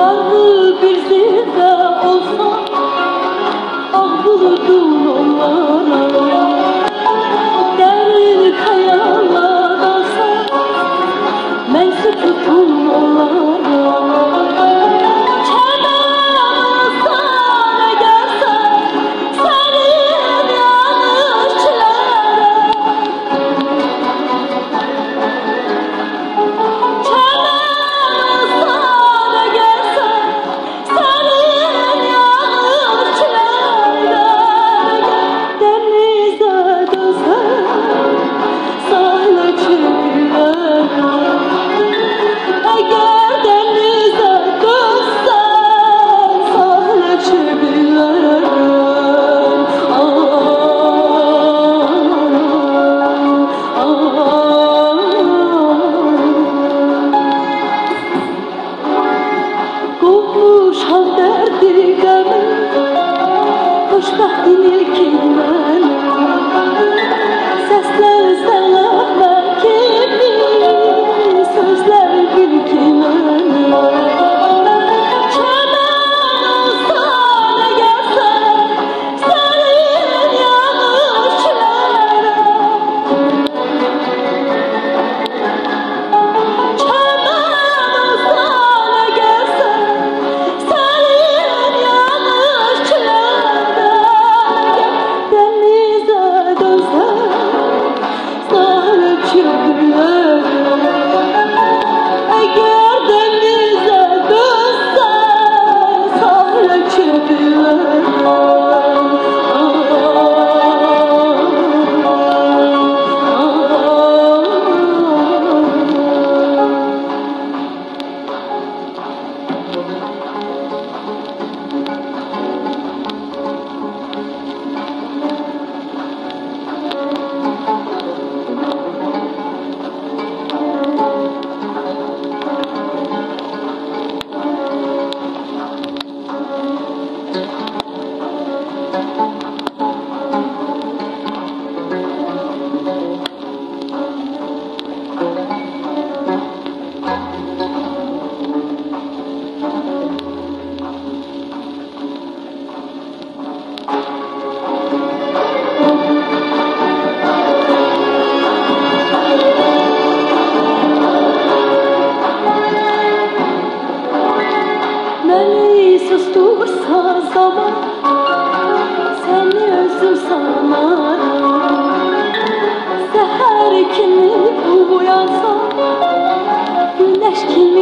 Dağlı bir zirve olsa Ah bulurdun onlara Hoşbahtin ilkinden Sesler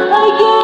again.